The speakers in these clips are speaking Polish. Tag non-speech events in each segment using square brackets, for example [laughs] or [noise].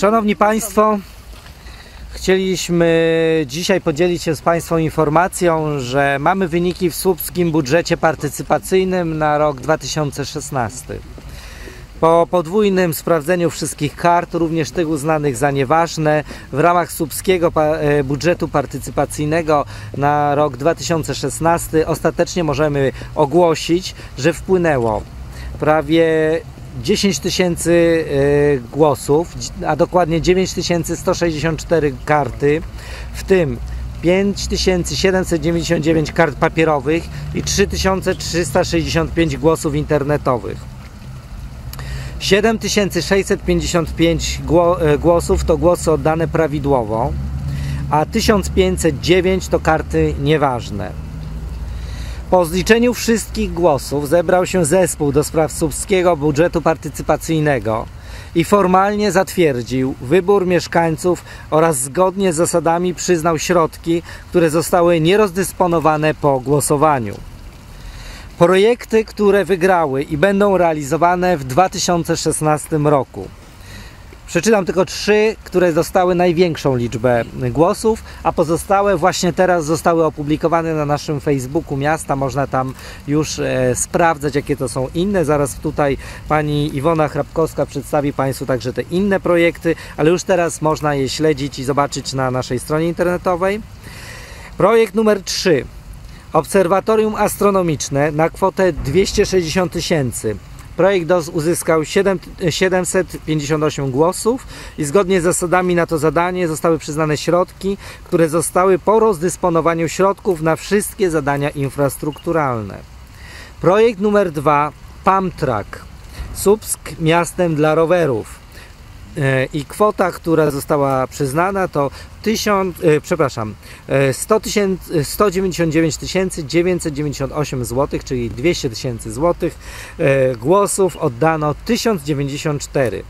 Szanowni Państwo, chcieliśmy dzisiaj podzielić się z Państwem informacją, że mamy wyniki w słupskim budżecie partycypacyjnym na rok 2016. Po podwójnym sprawdzeniu wszystkich kart, również tych uznanych za nieważne, w ramach słupskiego e, budżetu partycypacyjnego na rok 2016 ostatecznie możemy ogłosić, że wpłynęło prawie 10 tysięcy e, głosów, a dokładnie 9164 karty, w tym 5799 kart papierowych i 3365 głosów internetowych. 7655 e, głosów to głosy oddane prawidłowo, a 1509 to karty nieważne. Po zliczeniu wszystkich głosów zebrał się zespół do spraw subskiego budżetu partycypacyjnego i formalnie zatwierdził wybór mieszkańców oraz zgodnie z zasadami przyznał środki, które zostały nierozdysponowane po głosowaniu. Projekty, które wygrały i będą realizowane w 2016 roku. Przeczytam tylko trzy, które dostały największą liczbę głosów, a pozostałe właśnie teraz zostały opublikowane na naszym Facebooku miasta. Można tam już e, sprawdzać, jakie to są inne. Zaraz tutaj pani Iwona Hrabkowska przedstawi Państwu także te inne projekty, ale już teraz można je śledzić i zobaczyć na naszej stronie internetowej. Projekt numer 3. Obserwatorium astronomiczne na kwotę 260 tysięcy Projekt uzyskał 7, 758 głosów i zgodnie z zasadami na to zadanie zostały przyznane środki, które zostały po rozdysponowaniu środków na wszystkie zadania infrastrukturalne. Projekt numer 2 PAMTRAK Subsk miastem dla rowerów i kwota, która została przyznana to 1000, e, przepraszam, 100 tysięcy, 199 998 zł, czyli 200 tysięcy złotych e, głosów oddano 1094.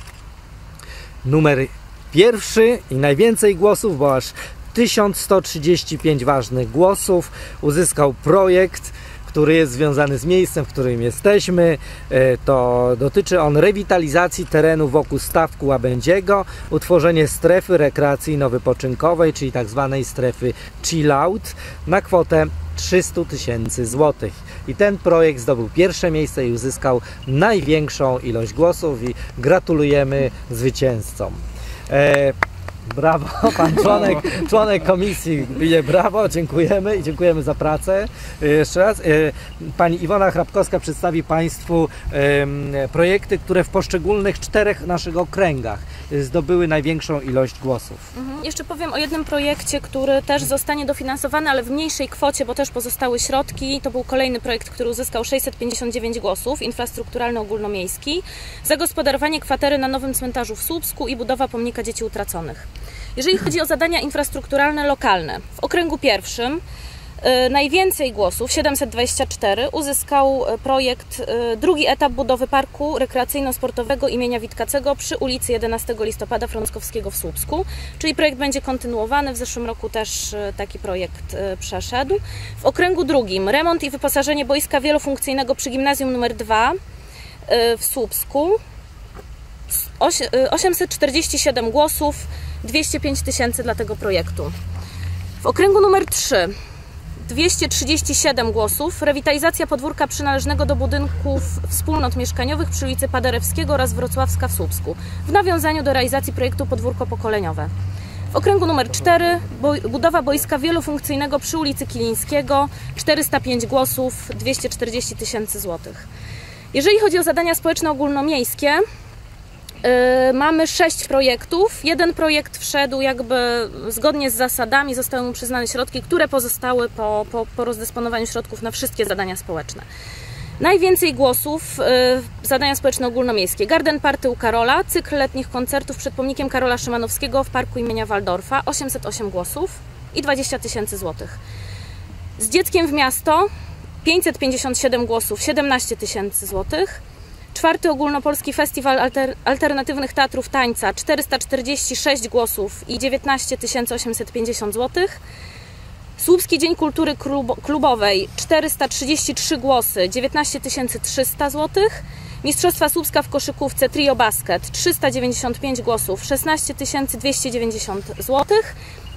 Numer pierwszy i najwięcej głosów, bo aż 1135 ważnych głosów uzyskał projekt który jest związany z miejscem, w którym jesteśmy. E, to dotyczy on rewitalizacji terenu wokół stawku Łabędziego, utworzenie strefy rekreacyjno-wypoczynkowej, czyli tak zwanej strefy chill out na kwotę 300 tysięcy złotych. I ten projekt zdobył pierwsze miejsce i uzyskał największą ilość głosów i gratulujemy zwycięzcom. E, Brawo, [laughs] pan członek, członek komisji bije brawo, dziękujemy i dziękujemy za pracę. E, jeszcze raz. E, pani Iwona Hrabkowska przedstawi Państwu projekty, które w poszczególnych czterech naszych okręgach zdobyły największą ilość głosów. Mhm. Jeszcze powiem o jednym projekcie, który też zostanie dofinansowany, ale w mniejszej kwocie, bo też pozostały środki. To był kolejny projekt, który uzyskał 659 głosów, infrastrukturalny ogólnomiejski, zagospodarowanie kwatery na nowym cmentarzu w Słupsku i budowa pomnika dzieci utraconych. Jeżeli chodzi o zadania infrastrukturalne lokalne, w okręgu pierwszym y, najwięcej głosów, 724, uzyskał y, projekt y, drugi etap budowy parku rekreacyjno-sportowego imienia Witkacego przy ulicy 11 listopada Frąckowskiego w Słupsku. Czyli projekt będzie kontynuowany. W zeszłym roku też taki projekt przeszedł. W okręgu drugim remont i wyposażenie boiska wielofunkcyjnego przy gimnazjum nr 2 w Słupsku. 847 głosów 205 tysięcy dla tego projektu. W okręgu numer 3 237 głosów, rewitalizacja podwórka przynależnego do budynków wspólnot mieszkaniowych przy ulicy Paderewskiego oraz Wrocławska w Słupsku, w nawiązaniu do realizacji projektu Podwórko Pokoleniowe. W okręgu numer 4 budowa boiska wielofunkcyjnego przy ulicy Kilińskiego, 405 głosów, 240 tysięcy złotych. Jeżeli chodzi o zadania społeczne ogólnomiejskie, mamy sześć projektów. Jeden projekt wszedł jakby zgodnie z zasadami, zostały mu przyznane środki, które pozostały po, po, po rozdysponowaniu środków na wszystkie zadania społeczne. Najwięcej głosów yy, zadania społeczne ogólnomiejskie. Garden Party u Karola, cykl letnich koncertów przed pomnikiem Karola Szymanowskiego w parku imienia Waldorfa, 808 głosów i 20 tysięcy złotych. Z dzieckiem w miasto 557 głosów, 17 tysięcy złotych. Czwarty ogólnopolski festiwal alter, alternatywnych teatrów tańca 446 głosów i 19 850 zł. Słupski Dzień Kultury Klubowej 433 głosy, 19 300 zł. Mistrzostwa Słupska w koszykówce Trio Basket 395 głosów, 16 290 zł.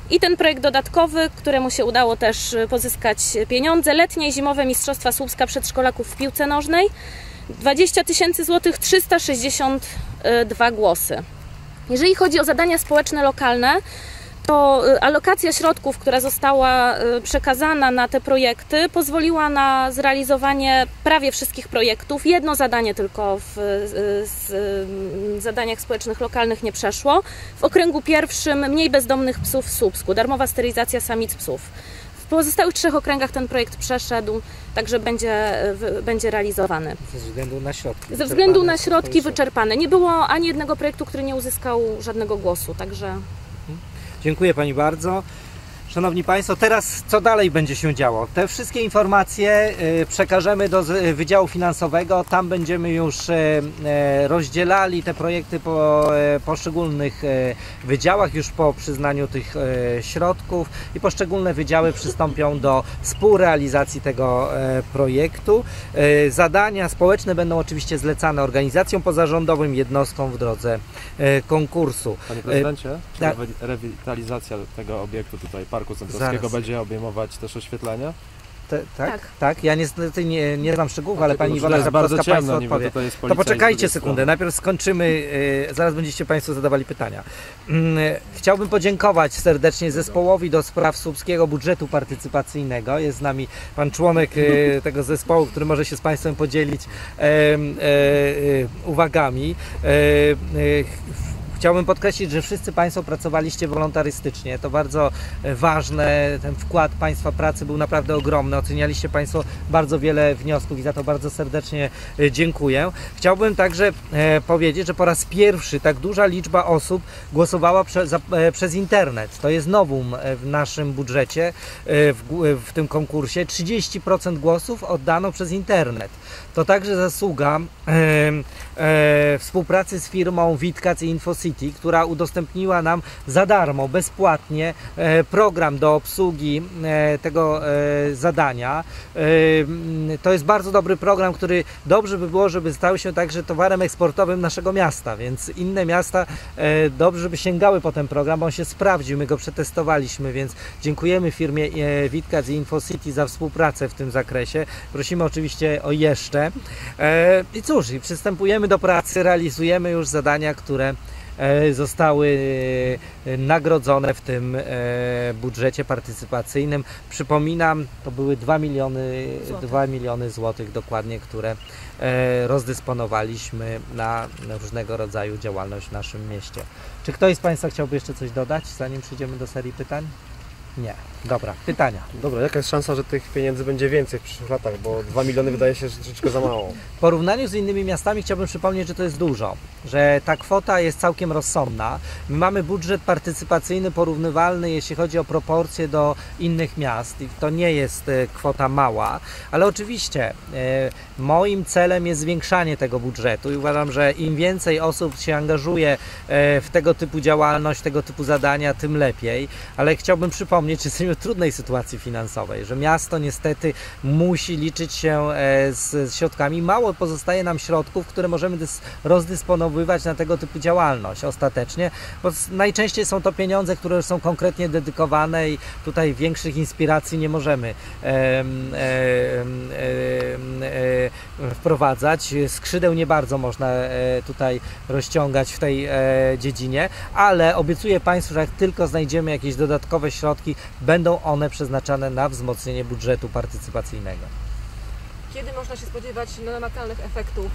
I ten projekt dodatkowy, któremu się udało też pozyskać pieniądze, letnie i zimowe Mistrzostwa Słupska Przedszkolaków w piłce nożnej 20 tysięcy złotych, 362 głosy. Jeżeli chodzi o zadania społeczne lokalne, to y, alokacja środków, która została y, przekazana na te projekty, pozwoliła na zrealizowanie prawie wszystkich projektów. Jedno zadanie tylko w y, z, zadaniach społecznych lokalnych nie przeszło. W okręgu pierwszym mniej bezdomnych psów w Słupsku, darmowa sterylizacja samic psów. Pozostałych trzech okręgach ten projekt przeszedł, także będzie, będzie realizowany. Ze względu na środki. Ze względu na środki wyczerpane. Nie było ani jednego projektu, który nie uzyskał żadnego głosu, także Dziękuję Pani bardzo. Szanowni Państwo, teraz co dalej będzie się działo? Te wszystkie informacje y, przekażemy do z- Wydziału Finansowego. Tam będziemy już e, rozdzielali te projekty po poszczególnych wydziałach, już po przyznaniu tych środków i poszczególne wydziały przystąpią do współrealizacji tego projektu. Zadania społeczne będą oczywiście zlecane organizacjom pozarządowym, jednostkom w drodze konkursu. Panie prezydencie, tak. rewi- rewitalizacja tego obiektu tutaj, Parku Centralskiego Zaraz. będzie obejmować też oświetlenie? Te, tak? Tak. tak? Ja niestety nie, nie znam szczegółów, ale pani Tylko, Iwona Zapłocka Państwu odpowie. To poczekajcie sekundę, strony. najpierw skończymy, y, zaraz będziecie Państwo zadawali pytania. Mm, Chciałbym podziękować serdecznie zespołowi do spraw słupskiego budżetu partycypacyjnego. Jest z nami pan członek y, tego zespołu, który może się z Państwem podzielić e, e, uwagami. Chciałbym podkreślić, że wszyscy Państwo pracowaliście wolontarystycznie. To bardzo e, ważne. Ten wkład Państwa pracy był naprawdę ogromny. Ocenialiście Państwo bardzo wiele wniosków i za to bardzo serdecznie e, dziękuję. Chciałbym także e, powiedzieć, że po raz pierwszy tak duża liczba osób głosowała przez internet. To jest nowum w naszym budżecie, w, tym konkursie. 30% głosów oddano przez internet. To także zasługa współpracy z firmą Witkac i InfoCity, która udostępniła nam za darmo, bezpłatnie e, program do obsługi e, tego e, zadania. To jest bardzo dobry program, który dobrze by było, żeby stał się także towarem eksportowym naszego miasta, więc inne miasta dobrze, żeby sięgały po ten program, bo on się sprawdził, my go przetestowaliśmy, więc dziękujemy firmie Witkac i InfoCity za współpracę w tym zakresie. Prosimy oczywiście o jeszcze. I cóż, przystępujemy do pracy, realizujemy już zadania, które zostały e, nagrodzone w tym e, budżecie partycypacyjnym. Przypominam, to były 2 miliony, Złotych. 2 miliony złotych dokładnie, które e, rozdysponowaliśmy na różnego rodzaju działalność w naszym mieście. Czy ktoś z Państwa chciałby jeszcze coś dodać, zanim przejdziemy do serii pytań? Nie. Dobra, pytania. Dobra, jaka jest szansa, że tych pieniędzy będzie więcej w przyszłych latach, bo 2 miliony wydaje się że troszeczkę za mało. W porównaniu z innymi miastami chciałbym przypomnieć, że to jest dużo, że ta kwota jest całkiem rozsądna. My mamy budżet partycypacyjny porównywalny, jeśli chodzi o proporcje do innych miast i to nie jest e, kwota mała, ale oczywiście e, moim celem jest zwiększanie tego budżetu i uważam, że im więcej osób się angażuje e, w tego typu działalność, tego typu zadania, tym lepiej, ale chciałbym przypomnieć, że jesteśmy w trudnej sytuacji finansowej, że miasto niestety musi liczyć się e, z, środkami. Mało pozostaje nam środków, które możemy dys, rozdysponowywać na tego typu działalność ostatecznie, bo najczęściej są to pieniądze, które są konkretnie dedykowane i tutaj większych inspiracji nie możemy em, em, em, e, wprowadzać. Skrzydeł nie bardzo można e, tutaj rozciągać w tej dziedzinie, ale obiecuję Państwu, że jak tylko znajdziemy jakieś dodatkowe środki, będą one przeznaczane na wzmocnienie budżetu partycypacyjnego. Kiedy można się spodziewać no, namacalnych efektów,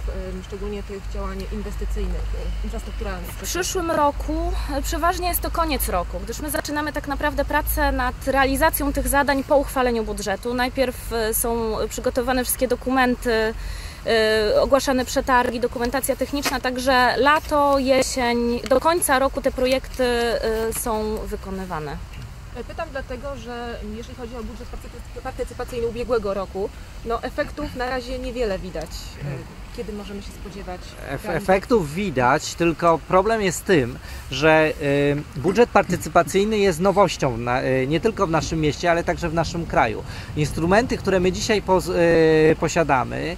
szczególnie tych działań inwestycyjnych, infrastrukturalnych? W przyszłym roku e, przeważnie jest to koniec roku, gdyż my zaczynamy tak naprawdę pracę nad realizacją tych zadań po uchwaleniu budżetu. Najpierw e, są przygotowane wszystkie dokumenty, e, ogłaszane przetargi, dokumentacja techniczna, także lato, jesień, do końca roku te projekty są wykonywane. Y, Pytam dlatego, że jeżeli chodzi o budżet partycy- partycypacyjny ubiegłego roku, no efektów na razie niewiele widać. Y, kiedy możemy się spodziewać? Efektów widać, tylko problem jest tym, że y, budżet partycypacyjny jest nowością y, nie tylko w naszym mieście, ale także w naszym kraju. Instrumenty, które my dzisiaj y, posiadamy,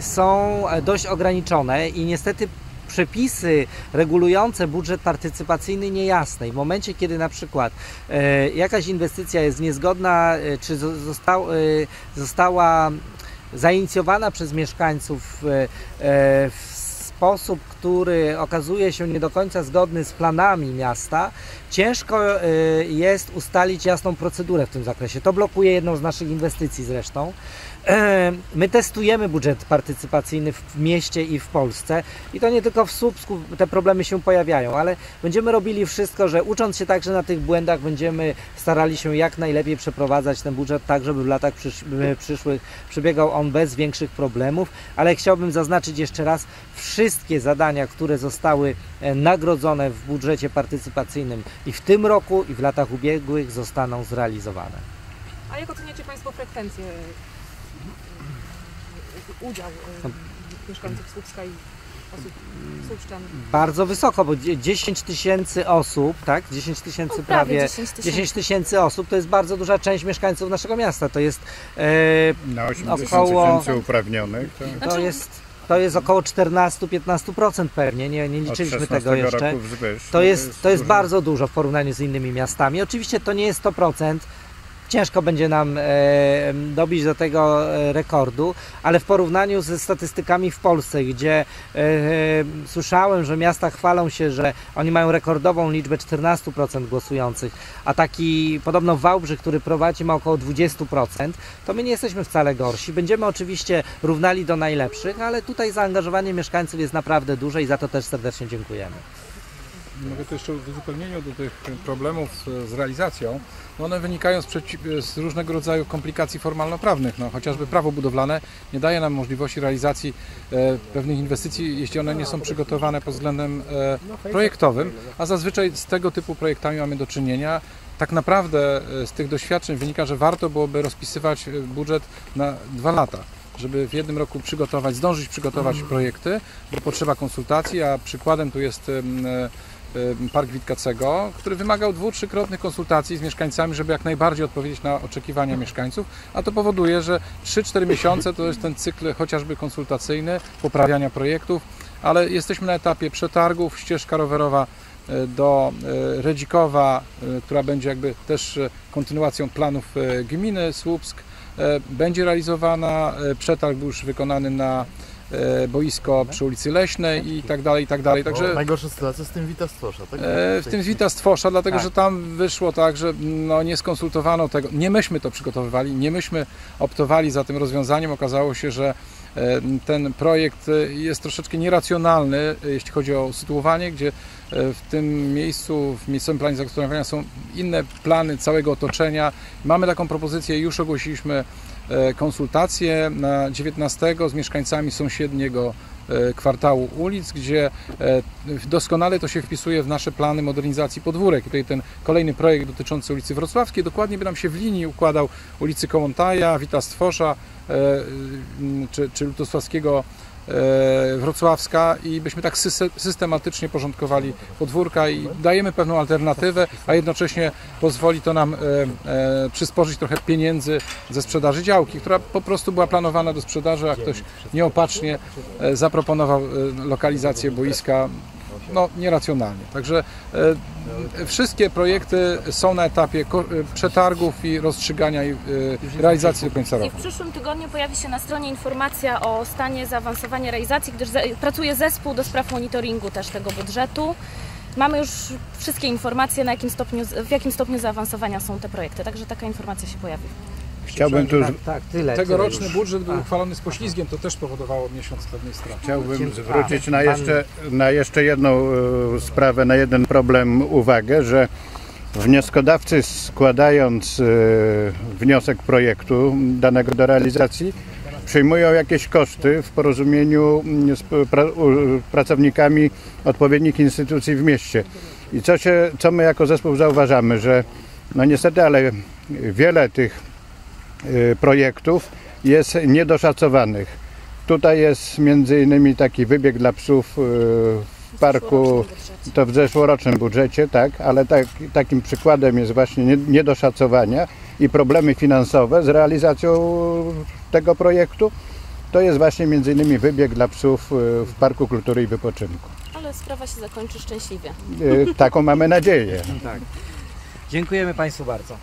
są dość ograniczone i niestety przepisy regulujące budżet partycypacyjny niejasne. I w momencie, kiedy na przykład e, jakaś inwestycja jest niezgodna, e, czy zo- został, e, została zainicjowana przez mieszkańców w sposób, który okazuje się nie do końca zgodny z planami miasta, ciężko e, jest ustalić jasną procedurę w tym zakresie. To blokuje jedną z naszych inwestycji zresztą. E, My testujemy budżet partycypacyjny w mieście i w Polsce i to nie tylko w Słupsku te problemy się pojawiają, ale będziemy robili wszystko, że ucząc się także na tych błędach będziemy starali się jak najlepiej przeprowadzać ten budżet tak, żeby w latach przysz przyszłych przebiegał on bez większych problemów, ale chciałbym zaznaczyć jeszcze raz, wszystkie zadania, które zostały e, nagrodzone w budżecie partycypacyjnym i w tym roku i w latach ubiegłych zostaną zrealizowane. A jak oceniacie Państwo frekwencję, y, udział y, mieszkańców Słupska i osób? Bardzo wysoko, bo dzie- 10 tysięcy osób, tak? 10 tysięcy No, prawie prawie. 10 tysięcy. 10 tysięcy osób to jest bardzo duża część mieszkańców naszego miasta. To jest, e, Na 80 Około- tysięcy uprawnionych. To to Znaczy- jest, to jest około 14-15% pewnie, nie, nie liczyliśmy 16 tego jeszcze. roku. To jest, to jest dużo. bardzo dużo w porównaniu z innymi miastami. Oczywiście to nie jest 100%. Ciężko będzie nam e, dobić do tego e, rekordu, ale w porównaniu ze statystykami w Polsce, gdzie e, słyszałem, że miasta chwalą się, że oni mają rekordową liczbę 14% głosujących, a taki podobno Wałbrzych, który prowadzi ma około 20%, to my nie jesteśmy wcale gorsi. Będziemy oczywiście równali do najlepszych, ale tutaj zaangażowanie mieszkańców jest naprawdę duże i za to też serdecznie dziękujemy. Mogę to jeszcze w uzupełnieniu do tych problemów z, realizacją. No one wynikają z, z różnego rodzaju komplikacji formalno-prawnych. No, chociażby prawo budowlane nie daje nam możliwości realizacji e, pewnych inwestycji, jeśli one nie są przygotowane pod względem e, projektowym, a zazwyczaj z tego typu projektami mamy do czynienia. Tak naprawdę e, z tych doświadczeń wynika, że warto byłoby rozpisywać e, budżet na dwa lata żeby w jednym roku przygotować, zdążyć przygotować projekty, bo potrzeba konsultacji, a przykładem tu jest e, Park Witkacego, który wymagał dwu-, trzykrotnych konsultacji z mieszkańcami, żeby jak najbardziej odpowiedzieć na oczekiwania mieszkańców, a to powoduje, że 3-4 miesiące to jest ten cykl chociażby konsultacyjny, poprawiania projektów, ale jesteśmy na etapie przetargów, ścieżka rowerowa e, do e, Redzikowa, która będzie jakby też kontynuacją planów gminy Słupsk, będzie realizowana. Przetarg był już wykonany na boisko przy ulicy Leśnej i tak dalej, i tak dalej. Także Najgorsza sytuacja z tym Wita Stwosza, tak? E, w tym Wita Stwosza, dlatego Tak. że tam wyszło tak, że no, nie skonsultowano tego, nie myśmy to przygotowywali, nie myśmy optowali za tym rozwiązaniem. Okazało się, że e, ten projekt e, jest troszeczkę nieracjonalny, e, jeśli chodzi o sytuowanie, gdzie e, w tym miejscu, w miejscowym planie zagospodarowania są inne plany całego otoczenia. Mamy taką propozycję, już ogłosiliśmy e, konsultacje na 19 z mieszkańcami sąsiedniego e, kwartału ulic, gdzie e, doskonale to się wpisuje w nasze plany modernizacji podwórek. I tutaj ten kolejny projekt dotyczący ulicy Wrocławskiej dokładnie by nam się w linii układał ulicy Kołątaja, Wita Stwosza e, czy, czy Lutosławskiego e, Wrocławska i byśmy tak systematycznie porządkowali podwórka i dajemy pewną alternatywę, a jednocześnie pozwoli to nam e, e, przysporzyć trochę pieniędzy ze sprzedaży działki, która po prostu była planowana do sprzedaży, a ktoś nieopatrznie e, zaproponował e, lokalizację boiska no, nieracjonalnie. Także e, wszystkie projekty są na etapie e, przetargów i rozstrzygania i e, realizacji do końca I roku. w przyszłym tygodniu pojawi się na stronie informacja o stanie zaawansowania realizacji, gdyż pracuje zespół do spraw monitoringu też tego budżetu. Mamy już wszystkie informacje, na jakim stopniu, w jakim stopniu zaawansowania są te projekty, także taka informacja się pojawi. Chciałbym tu Tak, tak, tyle. Tegoroczny tyle budżet był A. uchwalony z poślizgiem, to też powodowało miesiąc pewnej straty. Chciałbym zwrócić A, na pan- jeszcze, na jeszcze jedną e, sprawę, na jeden problem uwagę, że wnioskodawcy składając e, wniosek projektu danego do realizacji przyjmują jakieś koszty w porozumieniu z pracownikami odpowiednich instytucji w mieście. I co, się, co my jako zespół zauważamy, że no niestety, ale wiele tych projektów jest niedoszacowanych. tutaj jest między innymi taki wybieg dla psów y, w parku, to w zeszłorocznym budżecie, tak, ale tak, takim przykładem jest właśnie nie- niedoszacowania i problemy finansowe z realizacją tego projektu. To jest właśnie między innymi wybieg dla psów y, w Parku Kultury i Wypoczynku. Ale sprawa się zakończy szczęśliwie. Y, Taką mamy nadzieję. Tak. Dziękujemy Państwu bardzo.